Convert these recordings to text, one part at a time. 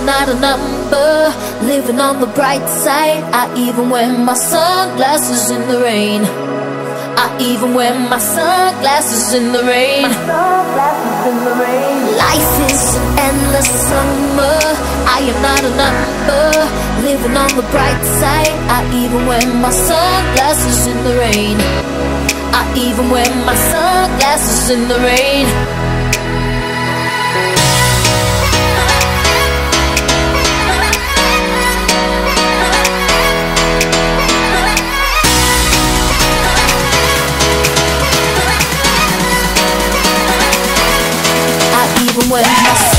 am not a number, living on the bright side. I even wear my sunglasses in the rain. I even wear my sunglasses in the rain. Life is an endless summer. I am not a number, living on the bright side. I even wear my sunglasses in the rain. I even wear my sunglasses in the rain. Even wear my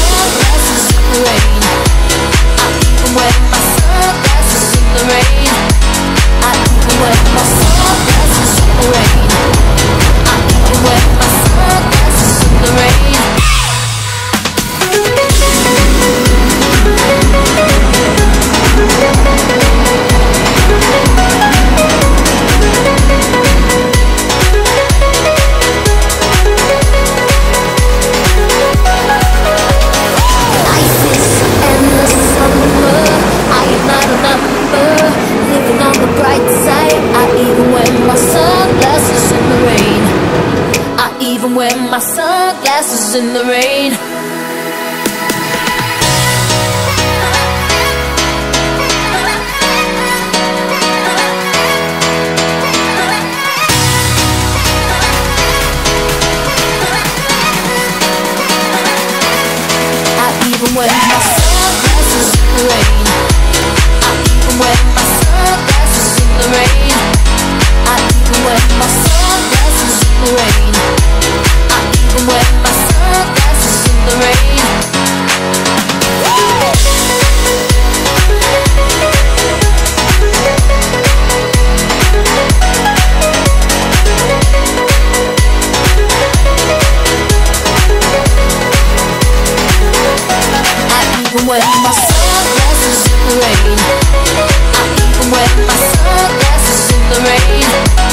even wear my sunglasses in the rain. I even wear my sunglasses in the rain. Wear my sunglasses in the rain. I even wear my sunglasses in the rain.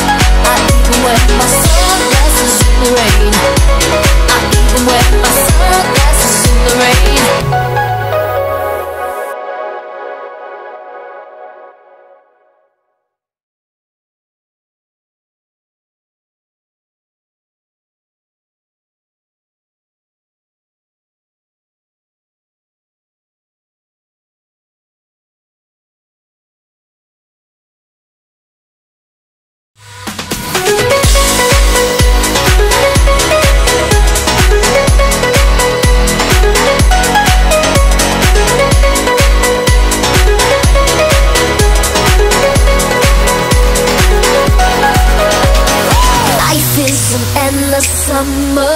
Summer.